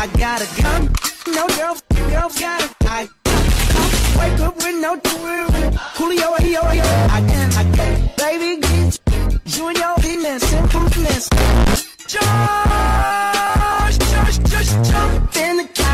I gotta come. No girl, girl gotta. I, I wake up with no twirling. Coolio, yo, yo, I can, I can. Baby, get you and your penis and compliments. Josh, Josh, Josh, jump in the car.